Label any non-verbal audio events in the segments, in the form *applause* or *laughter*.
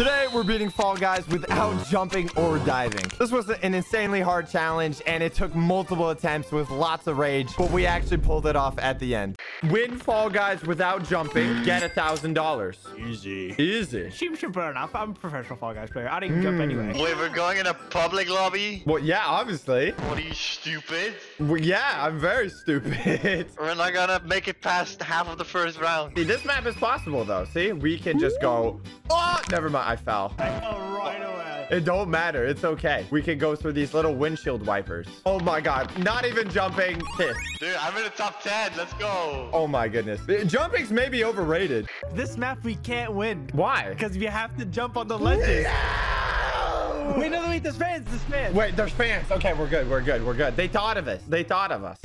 Today, we're beating Fall Guys without jumping or diving. This was an insanely hard challenge, and it took multiple attempts with lots of rage, but we actually pulled it off at the end. Win Fall Guys without jumping, get a $1,000. Easy. Easy. She should put enough. I'm a professional Fall Guys player. I didn't jump hmm. anyway. Wait, we're going in a public lobby? Well, yeah, obviously. What are you, stupid? Well, yeah, I'm very stupid. *laughs* We're not gonna make it past half of the first round. See, this map is possible, though. See, we can just go... Oh, never mind. I fell. Oh, right away. It don't matter. It's okay. We can go through these little windshield wipers. Oh my god. Not even jumping. Dude, I'm in the top 10. Let's go. Oh my goodness. Jumping's maybe overrated. This map we can't win. Why? Because we have to jump on the ledges. Wait, no, wait, there's fans, there's fans. Wait, there's fans. Okay, we're good. We're good. We're good. They thought of us. They thought of us.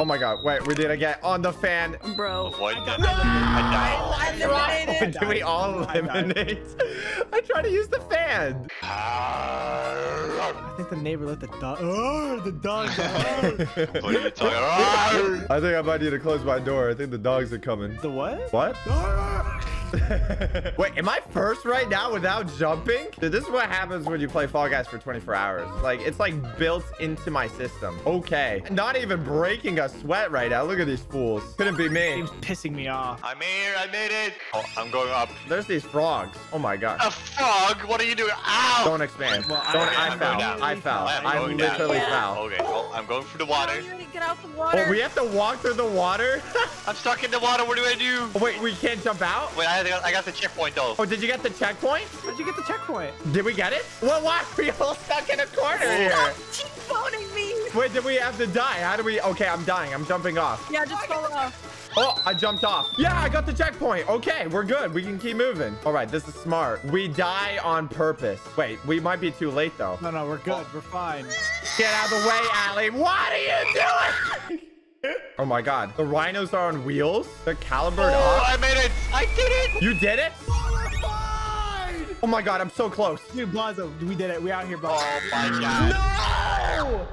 Oh my god. Wait, we did again on the fan. Bro. Avoid that. No! I Eliminated. Did we all eliminate? *laughs* I tried to use the fan. died. I think the neighbor let the dog. Oh, the dog. *laughs* what are you talking about? I think I might need to close my door. I think the dogs are coming. the what? What? *laughs* *laughs* Wait, am I first right now without jumping? Dude, this is what happens when you play Fall Guys for 24 hours. Like, it's like built into my system. Okay. Not even breaking a sweat right now. Look at these fools. Couldn't be me. Game's pissing me off. I'm here. I made it. Oh, I'm going up. There's these frogs. Oh my god. A frog? What are you doing? Ow! Don't expand. Well, I- Don't. I- I, I'm fell. I fell. I am I going down. literally fell. Okay. Oh, I'm going through the water. You need to get out the water. Oh, we have to walk through the water? *laughs* I'm stuck in the water. What do I do? Oh, wait, we can't jump out? Wait, I got, I got the checkpoint though. Oh, did you get the checkpoint? How'd you get the checkpoint? Did we get it? Well, why are we all stuck in a corner here? Stop T-boning me. Wait, did we have to die? How do we? Okay, I'm dying. I'm jumping off. Yeah, just fall off. Oh, I jumped off. Yeah, I got the checkpoint. Okay, we're good. We can keep moving. All right, this is smart. We die on purpose. Wait, we might be too late though. No, no, we're good. We're fine. Get out of the way, Allie. What are you doing? Oh my God, the rhinos are on wheels. They're calibered Oh, up. I made it. I did it. You did it? Oh my God, I'm so close. Dude, Blaza, we did it. We out here, bro. Oh my god. No!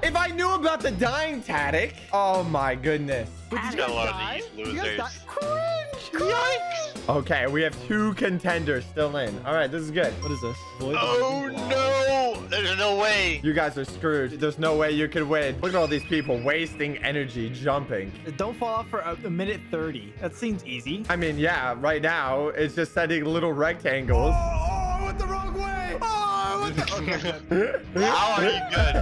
If I knew about the dying tactic. Oh my goodness. Wait, did you Got guys a lot of these Did you guys losers. die? Cringe. Yikes. Okay, we have two contenders still in. All right, this is good. What is this? Void Oh no. There's no way. You guys are screwed. There's no way you could win. Look at all these people wasting energy jumping. Don't fall off for a, a minute 30. That seems easy. I mean, yeah, right now it's just setting little rectangles. Oh, How are you good?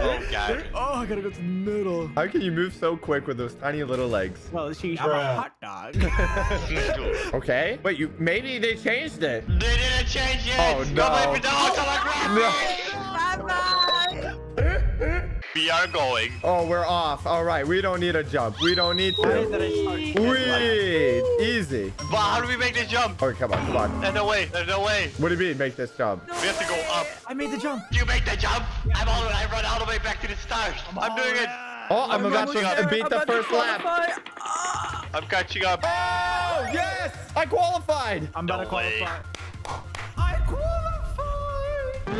Oh god. Oh, I gotta go to the middle. How can you move so quick with those tiny little legs? Well, she, I'm a hot dog. *laughs* *laughs* Okay. Wait, you maybe they changed it. They didn't change it. Oh, no. *laughs* Nobody We are going. Oh, we're off. All right, we don't need a jump. We don't need Why to. I? Wait, easy. But how do we make this jump? Oh, come on, come on. There's no way. There's no way. What do you mean, make this jump? We have to go up. I made the jump. You make the jump. I'm all. I run all the way back to the start. I'm doing it. Oh, I'm about catching to up. beat the I'm about to first lap. qualify. I'm catching up. Oh, yes! I qualified. I'm about to No way. qualify. I qualified.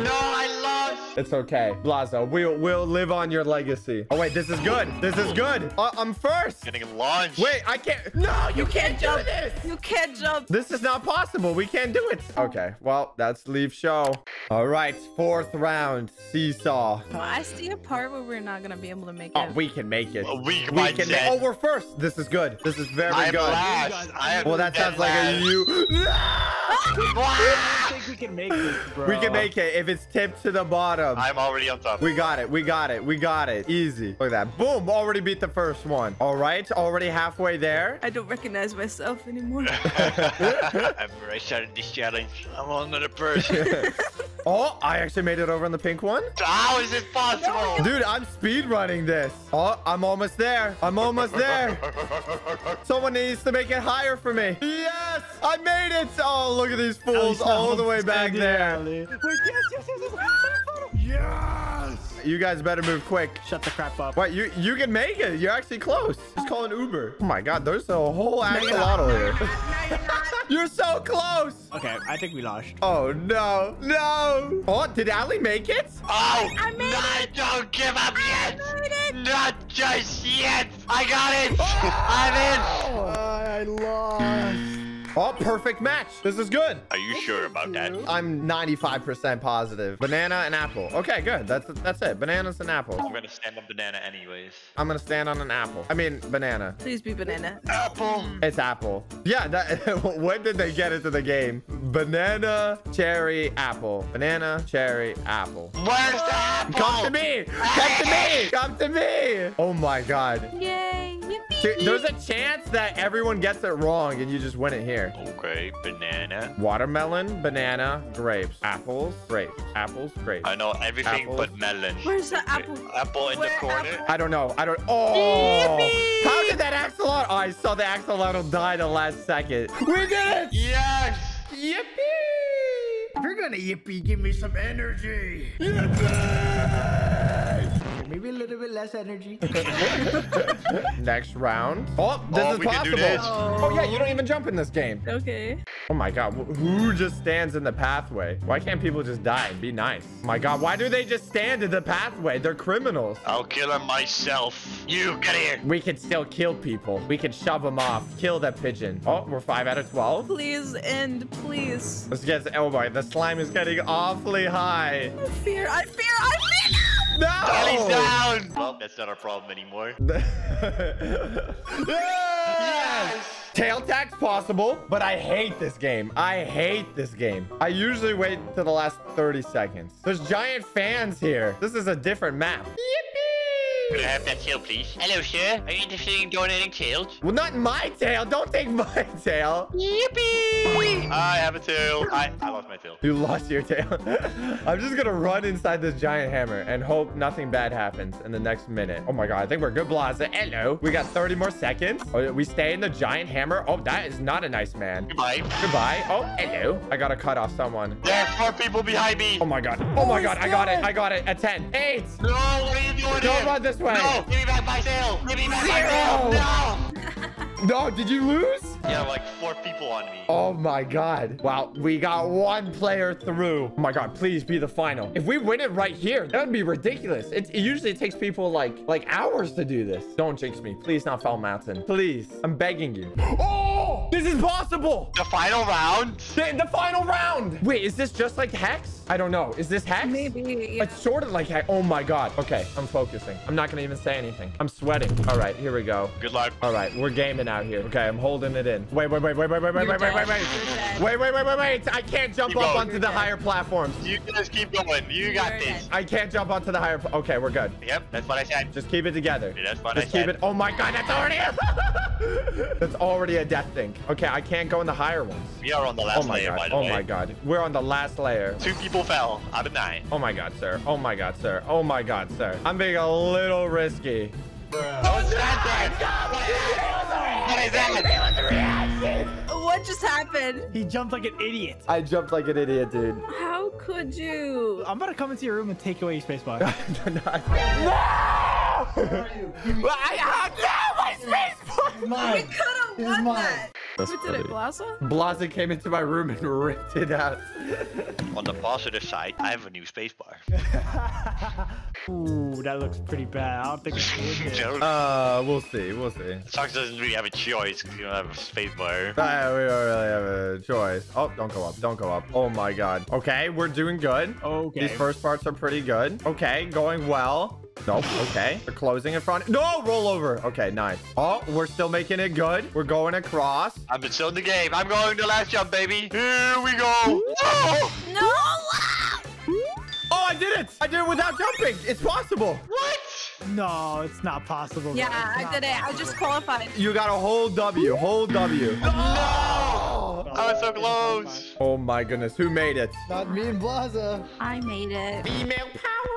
No, I lost. It's okay. Blaza, we'll, we'll live on your legacy. Oh, wait, this is good. This is good. Uh, I'm first. Getting launched. Wait, I can't. No, you can't do jump. this. You can't jump. This is not possible. We can't do it. Okay, well, that's leave show. All right, fourth round, seesaw. I see a part where we're not gonna be able to make Oh, it. we can make it. A weak We can. mindset. Oh, we're first. This is good. This is very I am good. last. I am Well, that dead sounds like a last. you. *laughs* *laughs* I don't think we can make this, bro. We can make it if it's tipped to the bottom. I'm already on top. We got it. We got it. We got it. Easy. Look at that. Boom. Already beat the first one. All right. Already halfway there. I don't recognize myself anymore. *laughs* I'm right started this challenge. I'm on another person. Oh, I actually made it over on the pink one. How is this possible? Dude, I'm speed running this. Oh, I'm almost there. I'm almost there. *laughs* Someone needs to make it higher for me. Yes, I made it. Oh, look at these fools all the way back there. Wait, yes, yes, yes, yes. Yes. You guys better move quick. Shut the crap up. Wait, you you can make it. You're actually close. Just call an Uber. Oh my God, there's a whole axolotl here. *laughs* You're so close. Okay, I think we lost. Oh no, no. Oh, did Ali make it? Oh, I made no, don't give up yet. made it. Not just yet. I got it. Oh! I'm in. Oh, I lost. Oh, perfect match. This is good. Are you sure about that? I'm 95% positive. Banana and apple. Okay, good. That's that's it. Bananas and apples. I'm gonna stand on banana anyways. I'm gonna stand on an apple. I mean, banana. Please be banana. Apple. It's apple. Yeah, that, *laughs* when did they get into the game? Banana, cherry, apple. Banana, cherry, apple. Where's the apple? Come to me! Come to me! *laughs* Come to me! Oh my god. Yay! Yippee! Dude, There's a chance that everyone gets it wrong and you just win it here. Okay, banana. Watermelon, banana, grapes, apples, grapes, apples, grapes. I know everything Apples. but melon. Where's the apple? Apple in Where the corner. apple? I don't know. I don't. Oh! How did that axolotl? Oh, I saw the axolotl die the last second. We did it! Yes. Yippee! If you're gonna yippee, give me some energy. Maybe a little bit less energy. *laughs* Next round. Oh, this Oh, is possible. this. Oh. oh yeah, you don't even jump in this game. Okay. Oh my god, who just stands in the pathway? Why can't people just die and be nice? Oh my god, why do they just stand in the pathway? They're criminals. I'll kill them myself. You get here. We can still kill people. We can shove them off. Kill that pigeon. Oh, we're 5 out of 12. Please end, please. Let's get... Oh boy, the slime is getting awfully high. I fear, I fear, I fear! No! Daddy's down. Well, that's not our problem anymore. *laughs* yes! Tail tag's possible, but I hate this game. I hate this game. I usually wait to the last 30 seconds. There's giant fans here. This is a different map. Could I have that tail, please? Hello, sir. Are you interested in donating tails? Well, not my tail. Don't take my tail. Yippee! I have a tail. I, I lost my tail. You lost your tail. *laughs* I'm just gonna run inside this giant hammer and hope nothing bad happens in the next minute. Oh my god, I think we're good, Blaza. Hello. We got 30 more seconds. Oh, we stay in the giant hammer. Oh, that is not a nice man. Goodbye. Goodbye. Oh, hello. I gotta cut off someone. There are four people behind me. Oh my god. Oh my oh, god. I got it. I got it. A 10. 8. No, what are you doing Don't here? run this way. No, give me back my tail. Give me back Zero. my tail. No. *laughs* No, did you lose? Yeah, like four people on me. Oh my god. Wow, we got one player through. Oh my god, please be the final. If we win it right here, that would be ridiculous. It, it usually takes people like like hours to do this. Don't jinx me. Please not Fall Mountain. Please. I'm begging you. *gasps* Oh! This is possible! The final round. The, the final round! Wait, is this just like Hex? I don't know. Is this Hex? Maybe. Yeah. It's sort of like Hex. Oh my god. Okay, I'm focusing. I'm not gonna even say anything. I'm sweating. All right, here we go. Good luck. All right, we're gaming out here. Okay, I'm holding it in. Wait, wait, wait, wait, wait, wait, wait, You're wait, wait, wait, dead. wait. You're dead. Wait, wait, wait, wait, wait. I can't jump Keep up going. onto You're the dead. higher platforms. You guys keep going. You got You're this. dead. I can't jump onto the higher. pl- Okay, we're good. Yep, that's what I said. Just keep it together. Yeah, that's what Just I keep said. it. Oh my god, that's already. *laughs* *laughs* that's already a death thing. Okay, I can't go in the higher ones. We are on the Oh last my layer, by god. the Oh way. my god. We're on the last layer. Two people fell out of nine. Oh my god, sir. Oh my god, sir. Oh my god, sir. I'm being a little risky. Don't stand there. What is that? What just happened? He jumped like an idiot. I jumped like an idiot, dude. How could you? I'm about to come into your room and take away your spacebar. *laughs* no! Who are you? I have no my space We could have won that. That's Who did it, Blasa? Blaza came into my room and *laughs* ripped it out. *laughs* On the positive side, I have a new spacebar. *laughs* Ooh, that looks pretty bad. I don't think it's good. No, Uh, we'll see. We'll see. Socks doesn't really have a choice because you don't have a spacebar. Uh, we don't really have a choice. Oh, don't go up. Don't go up. Oh my god. Okay, we're doing good. Okay. These first parts are pretty good. Okay, going well. Nope. Okay. They're closing in front. No, roll over. Okay, nice. Oh, we're still making it good. We're going across. I'm still in the game. I'm going to last jump, baby. Here we go. Whoa! No! Oh, I did it. I did it without jumping. It's possible. What? No, it's not possible. Yeah, I did it. I just qualified. You got a whole W. Whole W. No! Oh, I was so close. Oh my goodness. Who made it? Not me and Blaza. I made it. Female power.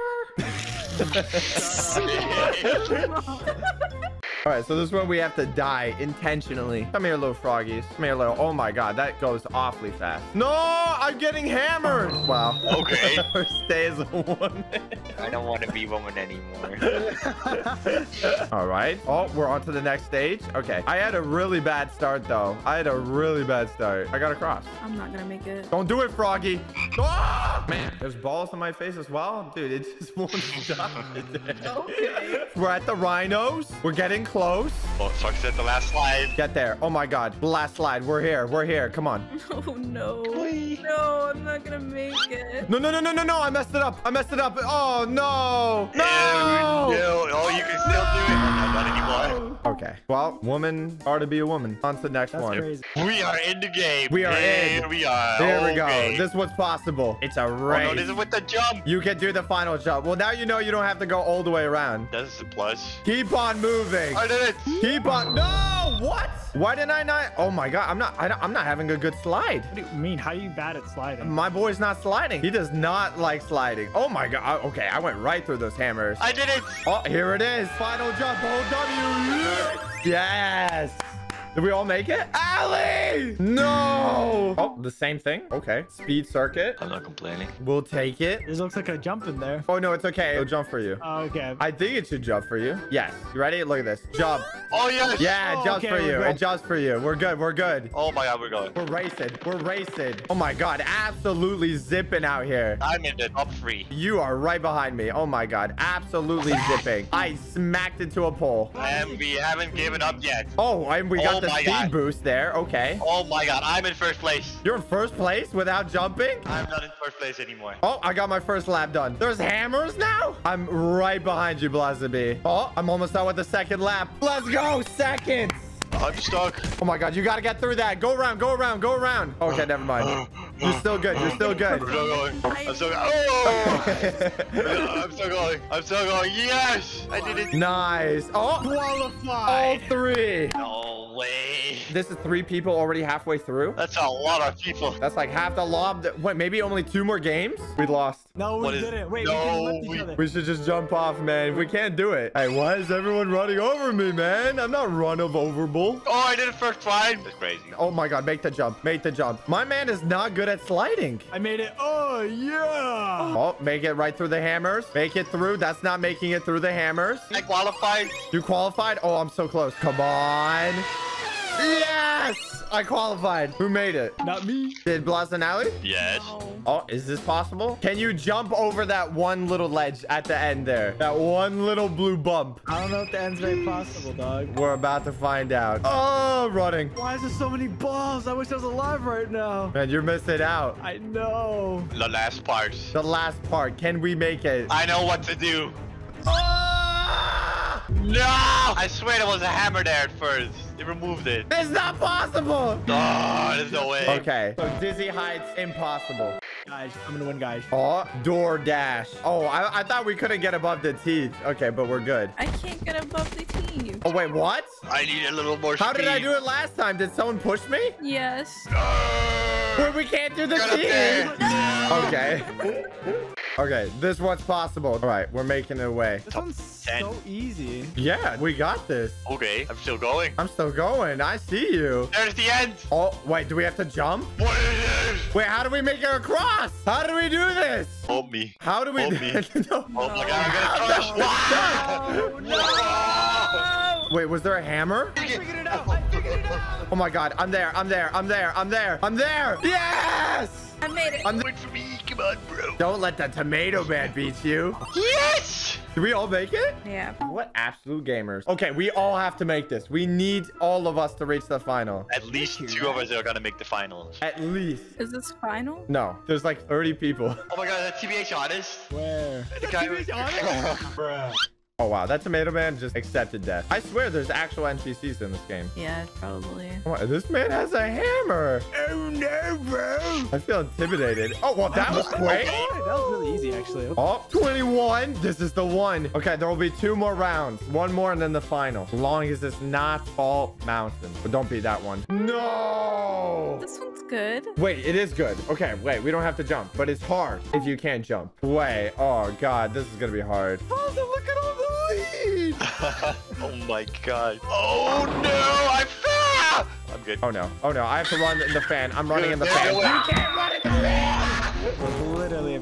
All right, so this one we have to die intentionally. Come here, little froggies. Come here, little. Oh my god, that goes awfully fast. No, I'm getting hammered. Wow. Okay. *laughs* Stay as a woman. I don't want to be woman anymore. *laughs* All right. Oh, we're on to the next stage. Okay. I had a really bad start, though. I had a really bad start. I got across. I'm not gonna make it. Don't do it, Froggy. Oh! Man, there's balls on my face as well. Dude, it just *laughs* won't *laughs* stop. Okay. We're at the rhinos. We're getting close. Oh, fuck's at the last slide. Get there. Oh my god. The last slide. We're here. We're here. Come on. *laughs* Oh no. No, I'm not gonna make it. No, no, no, no, no, no. I messed it up. I messed it up. Oh, no. Ew, No. no. Oh, you can still do it. No, not anymore. Okay. Well, woman are to be a woman. On to the next That's one. crazy. We are in the game. We are Here in. we are. Here we go. Okay. This is what's possible. It's a Oh, race. no, this is with the jump. You can do the final jump. Well, now you know you don't have to go all the way around. That's a plus. Keep on moving. I did it. Keep on. No. What? Why didn't I not? Oh my god. I'm not. I, I'm not having a good slide. What do you mean? How are you bad at sliding? My boy's not sliding. He does not like sliding. Oh my god. I- Okay, I went right through those hammers. I did it. Oh, here it is. Final jump. Hold W. Yes. Did we all make it? Ali! No! Oh, the same thing? Okay. Speed circuit. I'm not complaining. We'll take it. This looks like a jump in there. Oh, no, it's okay. It'll jump for you. Oh, okay. I think it should jump for you. Yes. You ready? Look at this. Jump. Oh, yes. Yeah, it Oh, jumps okay, for you. good. It jumps for you. We're good. We're good. Oh, my God, we're going. We're racing. We're racing. Oh my god. Absolutely zipping out here. I'm in the top three. You are right behind me. Oh my god. Absolutely *laughs* zipping. I smacked into a pole. And we haven't given up yet. Oh, and we got Oh the oh my speed God. boost there. Okay. Oh, my God. I'm in first place. You're in first place without jumping? I'm not in first place anymore. Oh, I got my first lap done. There's hammers now? I'm right behind you, Blazaby. Oh, I'm almost done with the second lap. Let's go, seconds. I'm stuck. Oh my god, you gotta get through that. Go around, go around, go around. Okay, never mind. You're still good. You're still good. I'm still going. I'm still going. Oh! I'm still going. I'm still going. Yes! I did it. nice. Oh, all three. No way. This is three people already halfway through. That's a lot of people. That's like half the lob. Wait, maybe only two more games? We lost. No, we What is- didn't. Wait, No, we didn't we- each other. We should just jump off, man. We can't do it. Hey, why is everyone running over me, man? I'm not run of overable. Oh, I did it first try. That's crazy. Oh my god, make the jump. Make the jump. My man is not good at sliding. I made it. Oh, yeah. Oh, make it right through the hammers. Make it through. That's not making it through the hammers. I qualified. You qualified? Oh, I'm so close. Come on. Yes! I qualified. Who made it? Not me. Did Blasanelli? Yes. Oh. Oh, is this possible? Can you jump over that one little ledge at the end there? That one little blue bump. I don't know if the end's very possible, dog. We're about to find out. Oh, running. Why is there so many balls? I wish I was alive right now. Man, you're missing out. I know. The last part. The last part. Can we make it? I know what to do. Oh! No! I swear there was a hammer there at first. They removed it. It's not possible. Oh, there's no way. Okay. So Dizzy Heights, impossible. Guys, I'm gonna win, guys. Oh, door dash. Oh, I, I thought we couldn't get above the teeth. Okay, but we're good. I can't get above the teeth. Oh, wait, what? I need a little more How did I do it last time? Did someone push me? Yes. Wait, we can't do the Get up there. teeth. Okay. *laughs* Okay, this one's possible. All right, we're making it away. This one's ten. so easy. Yeah, we got this. Okay, I'm still going. I'm still going. I see you. There's the end. Oh, wait, do we have to jump? What is this? Wait, how do we make it across? How do we do this? Hold me. How do we Hold do me. *laughs* no. Oh my god, I'm gonna crush. Oh, no. Wait, was there a hammer? I figured it out. I figured it out. Oh my god, I'm there, I'm there, I'm there, I'm there, I'm there! Yes! I made it. I'm Wait for me. Come on, bro. Don't let the tomato man beat you. Yes! Did we all make it? Yeah. What absolute gamers. Okay, we all have to make this. We need all of us to reach the final. At least two of us are gonna make the finals. At least. Is this final? No, there's like 30 people. Oh my god, that TBH honest? Where? The guy was- *laughs* Bruh. Oh wow, that tomato man just accepted death. I swear there's actual NPCs in this game. Yeah, probably. Oh, this man has a hammer. Oh no, bro. I feel intimidated. Oh, well, that was quick. That was really easy, actually. Oh, 21. This is the one. Okay, there will be two more rounds. One more and then the final. As long as it's not Fall Mountain. But don't be that one. No. This one's good. Wait, it is good. Okay, wait, we don't have to jump, but it's hard if you can't jump. Wait, oh God, this is gonna be hard. Father, look at all *laughs* oh my god. Oh no, I fell! I'm good. Oh no, oh no, I have to run in the fan. I'm running in the fan. You can't run in the fan. *laughs*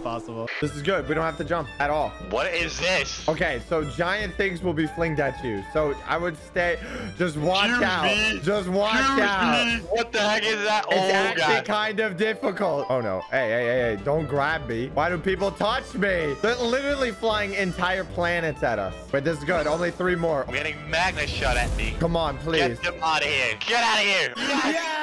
Literally impossible. This is good. We don't have to jump at all. What is this? Okay, so giant things will be flinged at you. So I would stay. Just watch Excuse out. me. Just watch Excuse out. me. What the heck is that? It's oh, actually God. kind of difficult. Oh no. Hey, hey, hey, hey. Don't grab me. Why do people touch me? They're literally flying entire planets at us. Wait, this is good. Only three more. I'm getting magnet shot at me. Come on, please. Get them out of here. Get out of here. Yes!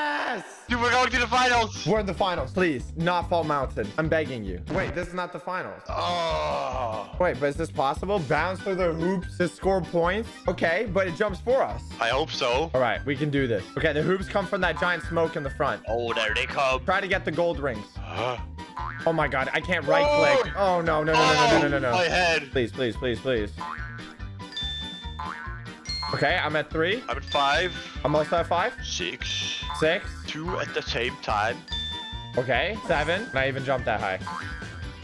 Dude, we're going to the finals. We're in the finals. Please, not Fall Mountain. I'm begging you. Wait, this is not the finals. Oh. Wait, but is this possible? Bounce through the hoops to score points? Okay, but it jumps for us. I hope so. All right, we can do this. Okay, the hoops come from that giant smoke in the front. Oh, there they come. Try to get the gold rings. Huh? *gasps* Oh my god, I can't right click. Oh no, no, no, no, no, no, no, no, no. My head. Please, please, please, please. Okay, I'm at three. I'm at five, I'm also at five. six, Six. two at the same time. Okay, seven. And I even jumped that high.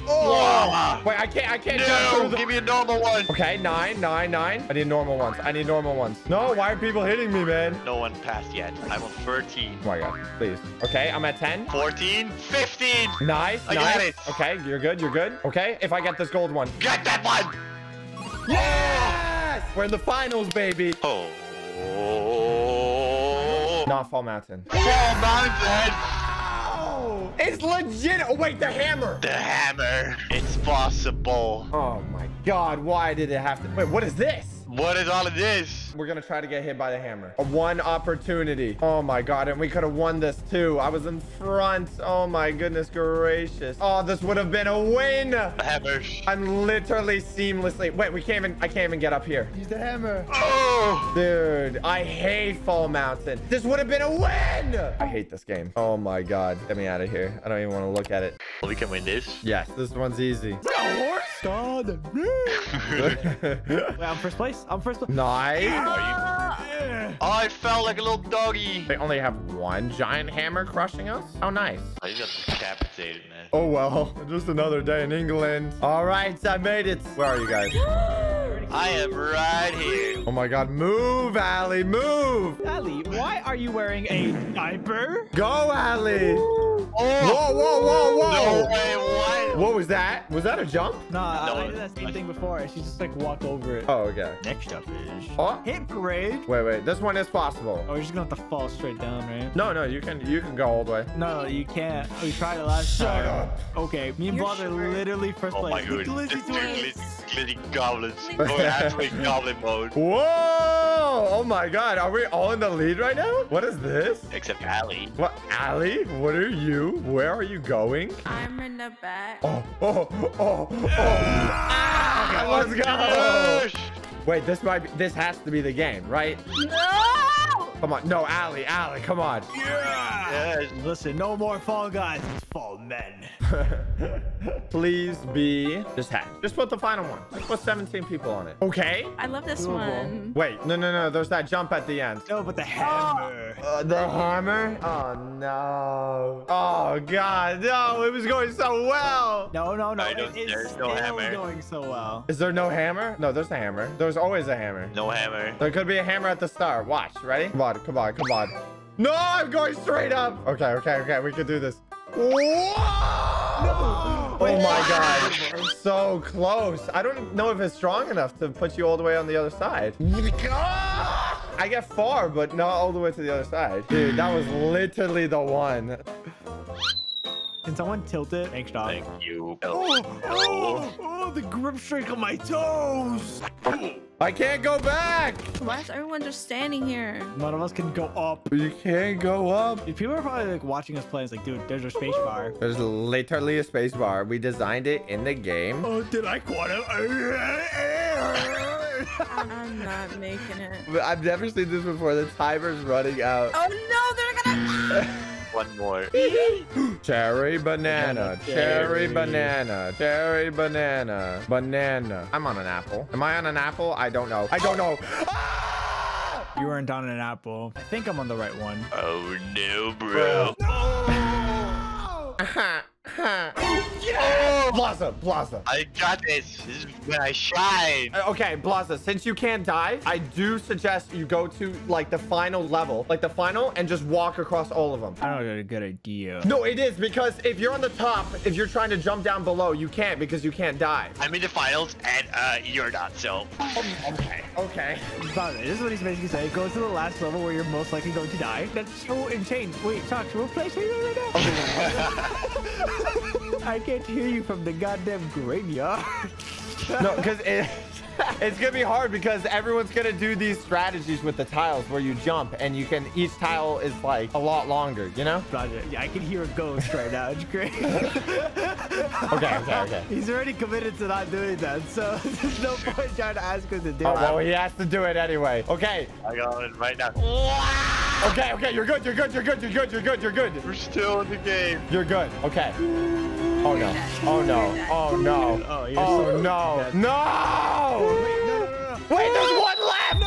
Oh! Wait, I can't, I can't jump No, through the... give me a normal one. Okay, nine, nine, nine. I need normal ones. I need normal ones. No, why are people hitting me, man? No one passed yet. I'm on 13, Oh my god, please. Okay, I'm at 10. 14, 15. Nice, I nice. got it. Okay, you're good, you're good. Okay, if I get this gold one. Get that one. Yes! We're in the finals, baby. Oh. Not Fall Mountain. Fall Mountain. Oh, it's legit. Oh, wait, the hammer. The hammer. It's possible. Oh my god, why did it have to? Wait, what is this? What is all of this? We're gonna try to get hit by the hammer. A one opportunity. Oh my god, and we could have won this too. I was in front. Oh my goodness gracious. Oh, this would have been a win. The hammer. I'm literally seamlessly. Wait, we can't even. I can't even get up here. Use the hammer. Oh. Dude, I hate Fall Mountain. This would have been a win. I hate this game. Oh my god, get me out of here. I don't even want to look at it. We can win this. Yes, this one's easy. God. *laughs* Wait, I'm first place. I'm first place. nice. Oh, I felt like a little doggy. They only have one giant hammer crushing us? How nice. Oh, I just got decapitated, man. Oh well, *laughs* just another day in England. All right, I made it. Where are you guys? *gasps* I am right here. Oh my god, move, Allie, move. Ali, why are you wearing a diaper? Go, Allie. Oh. Whoa, whoa, whoa, whoa. No way, what? What was that? Was that a jump? Nah, No, I did that same thing before. She just like walk over it. Oh, okay. Next up is Oh, hit parade. wait, wait. This one is possible. Oh, you're just gonna have to fall straight down, right? No, no, you can you can go all the way. No, you can't. Oh, we tried it last Shut time. up. Okay, me and You're Bob are sure? literally first Oh place. my Look, god. *laughs* Lizzie This to it. is glitzy goblins. *laughs* Oh, actually goblin mode. Whoa! Oh my god, are we all in the lead right now? What is this? Except Allie. What, Allie? What are you? Where are you going? I'm in the back. Oh, oh, oh, oh. Ah, let's go. Yes. Wait, this might be, this has to be the game, right? No! Come on. No, Allie, Allie, come on. Yes. Listen, no more fall guys. It's fall men. *laughs* Please be just hack. Just put the final one. Just put 17 people on it. Okay. I love this Doable. one. Wait, no, no, no. There's that jump at the end. No, but the hammer. Uh, the hammer? Oh, no. Oh, God. No, it was going so well. No, no, no. I don't- it is there's no still hammer. going so well. Is there no hammer? No, there's a hammer. There's always a hammer. No hammer. There could be a hammer at the start. Watch. Ready? Come on, come on, come on. No, I'm going straight up. Okay, okay, okay. We can do this. Whoa! Oh my god. So close. I don't know if it's strong enough to put you all the way on the other side. I get far, but not all the way to the other side. Dude, that was literally the one. Can someone tilt it? Thanks, dog. Thank you. Oh, oh, oh, the grip strength on my toes. I can't go back. Why is everyone just standing here? None of us can go up. You can't go up. People are probably like watching us play. It's like, dude, there's a space bar. There's literally a space bar. We designed it in the game. Oh, did I quantum? I'm not making it. I've never seen this before. The timer's running out. Oh no, they're gonna. *laughs* One more. *gasps* Cherry banana, cherry Cherry. banana, cherry banana, banana. I'm on an apple. Am I on an apple? I don't know. I don't know. Ah! you weren't on an apple. I think I'm on the right one. Oh no, bro. Ha, *laughs* *laughs* *laughs* ha. Oh Blaza, Blaza. I got this. This is when I shine. Uh, Okay, Blaza, since you can't die, I do suggest you go to like the final level, like the final, and just walk across all of them. I don't know, a good idea. No, it is because if you're on the top, if you're trying to jump down below, you can't because you can't die. I'm in the finals, and uh, you're not. So Okay, okay. Bro, this is what he's basically saying. Go to the last level where you're most likely going to die. That's so insane. Wait, Socks, what place are you in right now? I can't hear you from the goddamn graveyard. *laughs* No, because it, it's gonna be hard because everyone's gonna do these strategies with the tiles where you jump and you can each tile is like a lot longer, you know? Roger, yeah, I can hear a ghost right now. It's great. *laughs* Okay, okay, okay. *laughs* He's already committed to not doing that, so there's no point trying to ask him to do Oh, it. well, he has to do it anyway. Okay, I got it right now. Okay, okay. You're good. You're good. You're good. You're good. You're good. You're good. We're still in the game. You're good. Okay. Oh no. Oh no. Oh no. Oh, you're Oh so no. No. Wait, no. Wait, there's one left.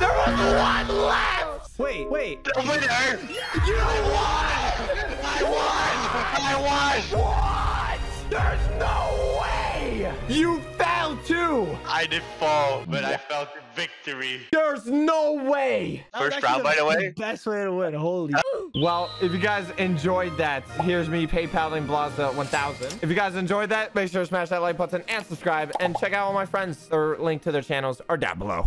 There was one left. Wait, wait. The winner. You won. I won. I won. What? There's no way. You fell too. I did fall, but I felt the victory. There's no way. First round, by the way. Best way to win. Holy. *gasps* Well, if you guys enjoyed that, here's me PayPaling Blaza 1000. If you guys enjoyed that, make sure to smash that like button and subscribe and check out all my friends. Or link to their channels are down below.